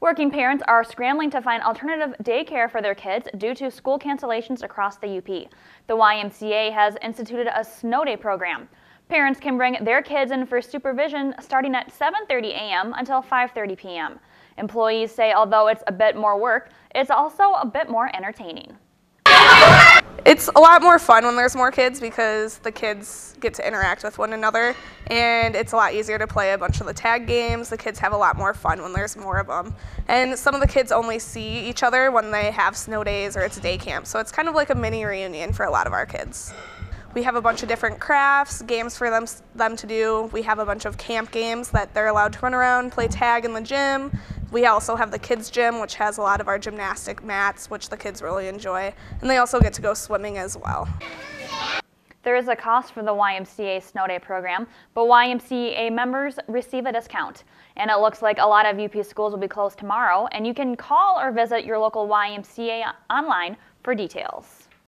Working parents are scrambling to find alternative daycare for their kids due to school cancellations across the UP. The YMCA has instituted a snow day program. Parents can bring their kids in for supervision starting at 7.30 a.m. until 5.30 p.m. Employees say although it's a bit more work, it's also a bit more entertaining. It's a lot more fun when there's more kids because the kids get to interact with one another and it's a lot easier to play a bunch of the tag games. The kids have a lot more fun when there's more of them. And some of the kids only see each other when they have snow days or it's day camp. So it's kind of like a mini reunion for a lot of our kids. We have a bunch of different crafts, games for them, them to do. We have a bunch of camp games that they're allowed to run around, play tag in the gym. We also have the kids gym, which has a lot of our gymnastic mats, which the kids really enjoy. And they also get to go swimming as well. There is a cost for the YMCA Snow Day program, but YMCA members receive a discount. And it looks like a lot of UP schools will be closed tomorrow, and you can call or visit your local YMCA online for details.